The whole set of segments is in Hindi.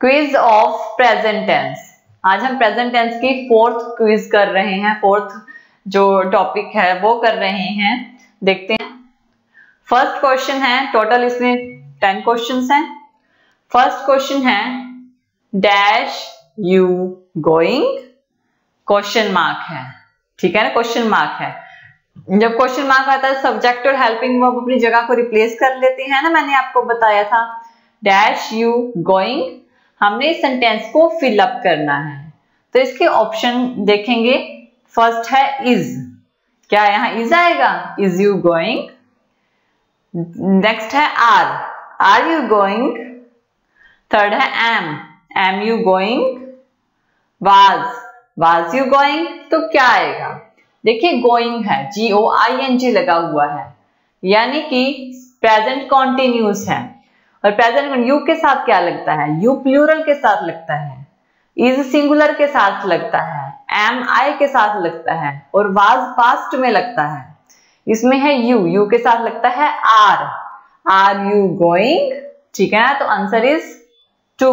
क्विज ऑफ़ प्रेजेंट टेंस आज हम प्रेजेंट टेंस की फोर्थ क्विज कर रहे हैं। फोर्थ जो टॉपिक है, वो कर रहे हैं। देखते हैं। फ़र्स्ट क्वेश्चन है टोटल इसमें टेन क्वेश्चन हैं। फ़र्स्ट क्वेश्चन है dash you going question mark है। ठीक है ना? क्वेश्चन मार्क है। जब क्वेश्चन मार्क आता है सब्जेक्ट और हेल्पिंग वर्ब अपनी जगह को रिप्लेस कर लेते हैं ना? मैंने आपको बताया था। डैश यू गोइंग हमने इस सेंटेंस को फिल अप करना है। तो इसके ऑप्शन देखेंगे। फ़र्स्ट है इज़ क्या यहाँ इज़ आएगा? इज़ यू गोइंग नेक्स्ट है are are you going third है am am you going was was you going तो क्या आएगा? देखिए गोइंग है। जी ओ आई एन जी लगा हुआ है। यानी कि प्रेजेंट कॉन्टिन्यूस है। और प्रेजेंट यू के साथ क्या लगता है? यू प्लूरल के साथ लगता है। इज़ सिंगुलर के साथ लगता है। एम आई के साथ लगता है। और वाज पास्ट में लगता है। इसमें है यू यू के साथ लगता है आर आर यू गोइंग ठीक है तो answer is two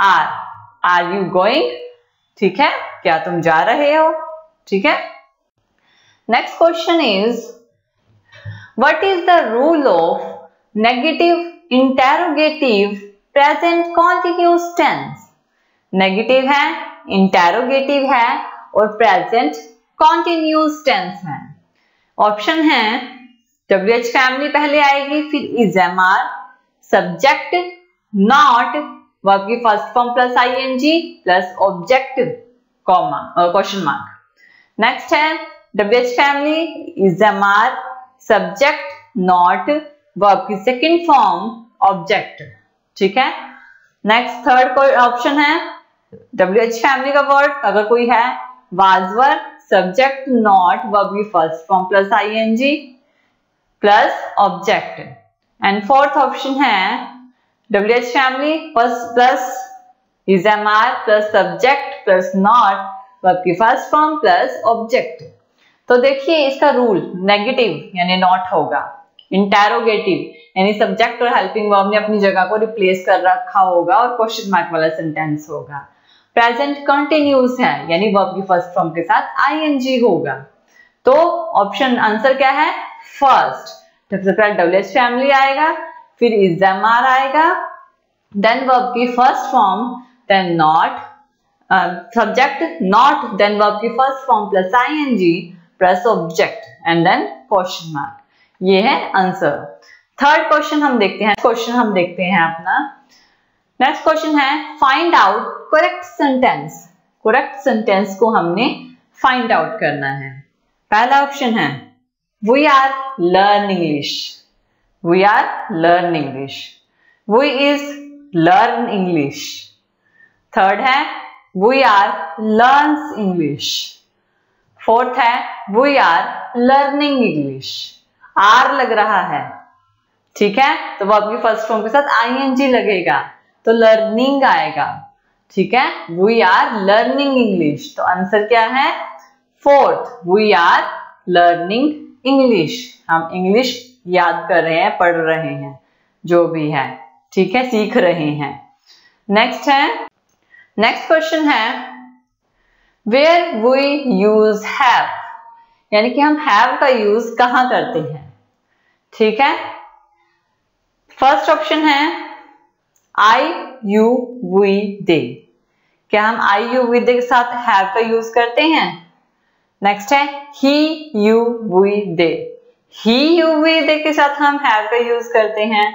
are are you going ठीक है? क्या तुम जा रहे हो? ठीक है? Next question is what is the rule of negative interrogative present continuous tense negative है इंटेरोगेटिव है और प्रेजेंट कॉन्टिन्यूस टेंस है. ऑप्शन है डब्ल्यू एच फैमिली पहले आएगी, फिर is am are subject not verb की first form plus I N G plus object comma question mark next है W H family is am are subject not verb की सेकंड फॉर्म ऑब्जेक्ट ठीक है? नेक्स्ट थर्ड कोई ऑप्शन है? डब्ल्यू एच फैमिली का वर्ड अगर कोई है was were subject not verb की first form plus I N G plus object and fourth option है W H family plus is am are plus subject plus not verb की फ़र्स्ट फॉर्म प्लस ऑब्जेक्ट तो देखिए इसका रूल नेगेटिव यानी नॉट होगा। इंटेरोगेटिव यानी सब्जेक्ट और हेल्पिंग वर्ब ने अपनी जगह को रिप्लेस कर रखा होगा और क्वेश्चन मार्क वाला सेंटेंस होगा। प्रेजेंट कंटिन्यूस है, यानी वर्ब की फ़र्स्ट फॉर्म के साथ आईएनजी होगा। तो ऑप्शन आंसर क्या है? फ़र्स्ट सबसे पहले डब्ल्यू फैमिली आएगा, फिर इजमआर आएगा देन वर्ब की first form then not subject not then verb की first form plus I N G plus object and then question mark ये है आंसर थर्ड क्वेश्चन हम देखते हैं. क्वेश्चन हम देखते हैं अपना. नेक्स्ट क्वेश्चन है find out correct sentence correct sentence को हमने फाइंड आउट करना है. पहला ऑप्शन है we are learn English we are learn English we is learn English third है we are learn English fourth है we are learning English are लग रहा है। ठीक है? तो वो आपकी फ़र्स्ट फॉर्म के साथ आईएनजी लगेगा। तो लर्निंग आएगा। ठीक है? वी आर लर्निंग इंग्लिश तो आंसर क्या है? Fourth we are learning English हम इंग्लिश याद कर रहे हैं, पढ़ रहे हैं, जो भी है। ठीक है? सीख रहे हैं। नेक्स्ट है। नेक्स्ट क्वेश्चन है वेयर वी यूज़ हैव यानी कि हम हैव का यूज़ कहाँ करते हैं? ठीक है? फ़र्स्ट ऑप्शन है आई यू वी दे क्या हम आई यू वी दे के साथ हैव का यूज़ करते हैं? नेक्स्ट है he you we they he you we they के साथ हम हैव का यूज़ करते हैं.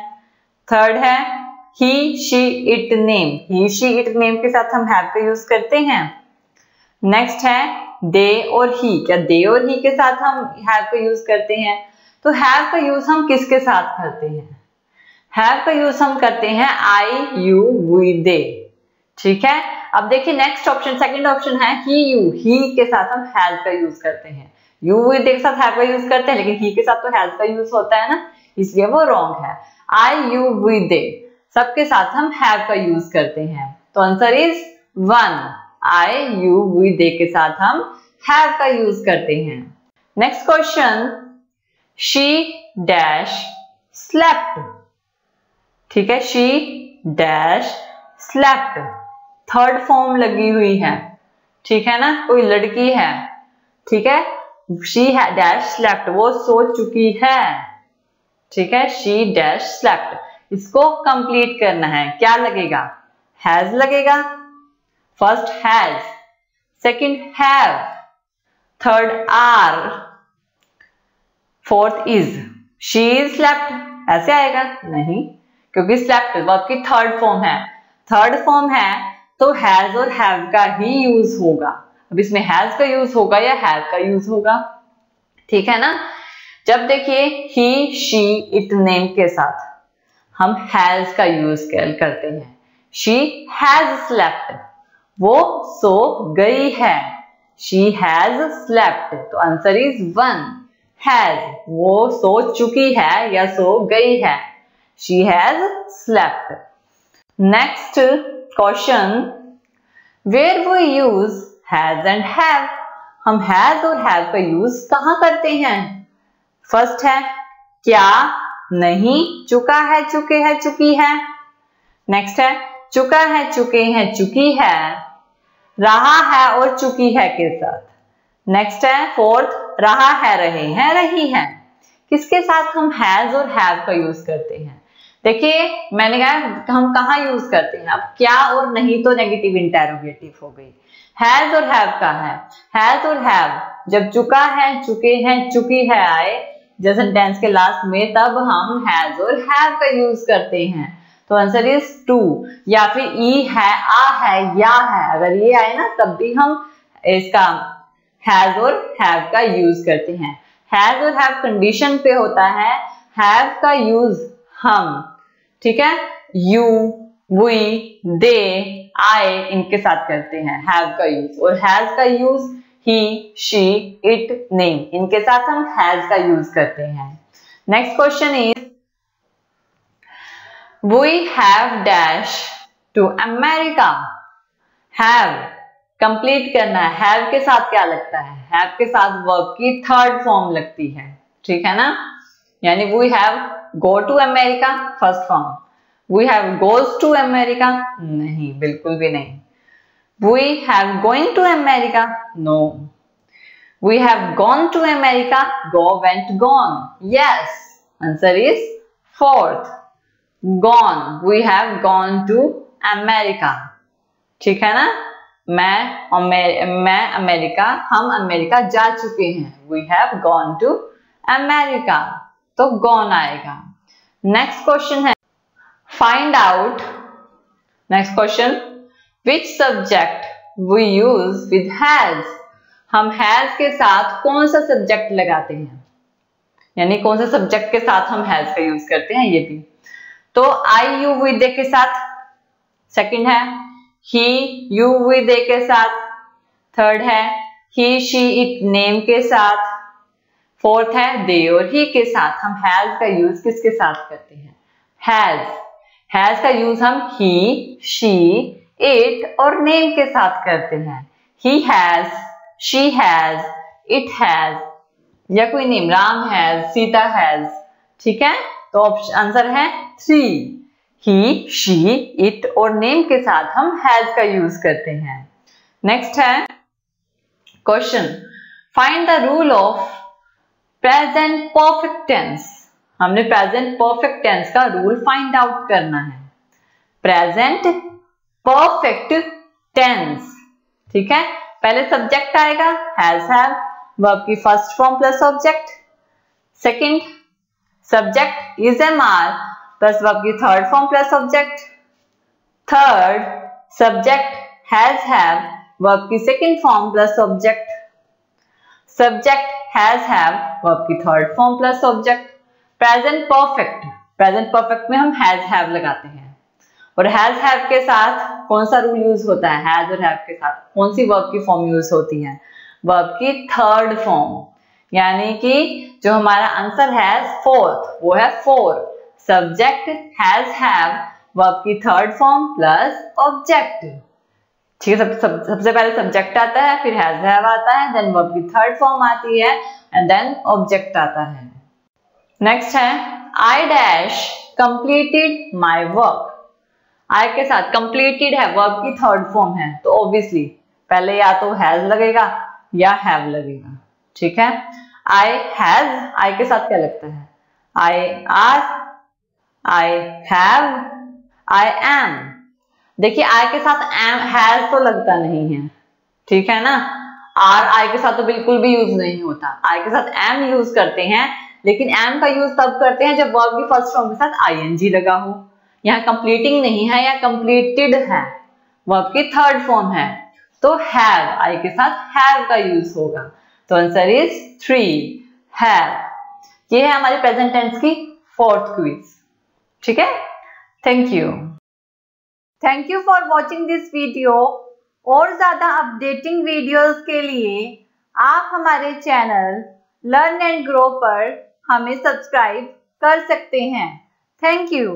थर्ड है he she it name he she it name के साथ हम हैव का यूज़ करते हैं. नेक्स्ट है दे और ही क्या दे और ही के साथ हम हैव का यूज़ करते हैं? तो हैव का यूज़ हम किसके साथ करते हैं? हैव का यूज़ हम करते हैं आई यू वी दे ठीक है? अब देखिए नेक्स्ट ऑप्शन सेकंड ऑप्शन है ही यू ही के साथ हम हैज़ का यूज़ करते हैं। यू वी दे के साथ हैव का यूज़ करते हैं, लेकिन ही के साथ तो हैज़ का यूज़ होता है ना? इसलिए वो रॉन्ग है। आई यू वी दे सबके साथ हम हैव का यूज़ करते हैं। तो answer is one I you we they के साथ हम हैव का यूज़ करते हैं। Next question she dash slept ठीक है? She dash slept third form लगी हुई है। ठीक है ना? कोई लड़की है। ठीक है? शी डैश स्लेप्ट वो सो चुकी है। ठीक है? शी डैश स्लेप्ट इसको कंप्लीट करना है। क्या लगेगा? हैज़ लगेगा। First has second have third are fourth is she is slept ऐसे आएगा? नहीं, क्योंकि स्लेप्ट वर्ब की थर्ड फॉर्म है। थर्ड फॉर्म है तो हैज़ और हैव का ही यूज़ होगा। अब इसमें हैज़ का यूज़ होगा या हैव का यूज़ होगा? ठीक है ना? जब देखिए ही शी इट नेम के साथ हम हैज़ का यूज़ करते हैं। शी हैज़ स्लेप्ट वो सो गई है। शी हैज़ स्लेप्ट तो आंसर इज़ वन हैज़ वो सो चुकी है या सो गई है। She has slept next question where वो यूज़ हैज़ एंड हैव हम हैज़ और हैव का यूज़ कहाँ करते हैं? फ़र्स्ट है, क्या नहीं चुका है, चुके है, चुकी है? नेक्स्ट है, चुका है, चुके हैं, चुकी है। रहा है और चुकी है के साथ? नेक्स्ट है फोर्थ रहा है, रहे हैं, रही है। किसके साथ हम हैज़ और हैव का यूज़ करते हैं? देखिए, मैंने कहा, हम कहा यूज़ करते हैं? अब क्या और नहीं तो नेगेटिव इंटेरोगेटिव हो गई। हैज़ और हैव का है। हैज़ और हैव जब चुका है, चुके हैं, चुकी है आए, जैसे टेंस के लास्ट में, तब हम हैज़ और हैव का यूज़ करते हैं। तो आंसर इज़ टू या फिर ई है, आ है, या है, अगर ये आए ना, तब भी हम इसका हैज़ और हैव का यूज़ करते हैं। हैज़ और हैव कंडीशन पे होता है। हैव का यूज़ हम, ठीक है? यू वी दे आई इनके साथ करते हैं हैव का यूज़ और हैज़ का use he she it name इनके साथ हम हैज़ का यूज़ करते हैं। Next question is we have dash to America have complete करना है। हैव के साथ क्या लगता है? हैव के साथ वर्ब की थर्ड फॉर्म लगती है। ठीक है ना? यानी we have go to America first form we have goes to America नहीं, बिल्कुल भी नहीं। We have going to America no we have gone to America go went gone yes answer is fourth gone we have gone to America ठीक है ना? मैं मैं अमेरिका हम अमेरिका जा चुके हैं। We have gone to America तो गॉन आएगा। नेक्स्ट क्वेश्चन है। Find out, next question, which subject we use with has. हम हैज़ के साथ कौन सा सब्जेक्ट लगाते हैं? यानी कौन सा सब्जेक्ट के साथ हम हैज़ का यूज़ करते हैं ये भी। तो आई यू विद के साथ। सेकंड है। ही यू विद के साथ. थर्ड है ही शी इट नेम के साथ. फोर्थ है दे और ही के साथ. हम हैज़ का यूज़ किसके साथ करते हैं? हैज़ हैज़ का यूज़ हम ही शी इट और नेम के साथ करते हैं. He has she has it has या कोई name Ram has Sita has ठीक है? तो ऑप्शन आंसर है थ्री ही शी इट और नेम के साथ हम हैज़ का यूज़ करते हैं। नेक्स्ट है question find the rule of present perfect tense हमने प्रेजेंट परफेक्ट टेंस का रूल फाइंड आउट करना है। प्रेजेंट परफेक्ट टेंस ठीक है? पहले सब्जेक्ट आएगा हैज़ हैव वर्ब की first form plus object second subject is am are plus verb की third form plus object third subject has have verb की second form plus object subject has have verb की third form plus object present perfect present perfect में हम हैज़ हैव लगाते हैं. और हैज़ हैव के साथ कौन सा रूल यूज़ होता है? हैज़ और हैव के साथ कौन सी वर्ब की फॉर्म यूज़ होती है? वर्ब की थर्ड फॉर्म यानी कि जो हमारा आंसर है फोर्थ वो है four subject has have verb की थर्ड फॉर्म प्लस ऑब्जेक्ट ठीक है सब, सब, सबसे पहले सब्जेक्ट आता है फिर हैज़ हैव आता है देन वर्ब की थर्ड फॉर्म आती है एंड देन ऑब्जेक्ट आता है। नेक्स्ट है I dash completed my work I के साथ कंप्लीटेड है वर्ब की थर्ड फॉर्म है तो ऑब्वियसली पहले या तो हैज़ लगेगा या हैव लगेगा। ठीक है? आई हैज़ आई के साथ क्या लगता है? I are I have I am देखिए आई के साथ एम हैज़ तो लगता नहीं है। ठीक है ना? आर आई के साथ तो बिल्कुल भी यूज़ नहीं होता। आई के साथ एम यूज़ करते हैं, लेकिन एम का यूज़ तब करते हैं जब वर्ब की फ़र्स्ट फॉर्म के साथ आईएनजी लगा हो। यहाँ कंप्लीटिंग नहीं है या कंप्लीटेड है। वर्ब की थर्ड फॉर्म है। तो हैव आई के साथ हैव का यूज़ होगा। तो आंसर इज़ थ्री हैव ये है हमारे प्रेजेंट टेंस की फोर्थ क्विज ठीक है? Thank you thank you for watching this video और ज़्यादा अपडेटिंग वीडियोस के लिए आप हमारे चैनल लर्न एंड ग्रो पर हमें सब्सक्राइब कर सकते हैं. Thank you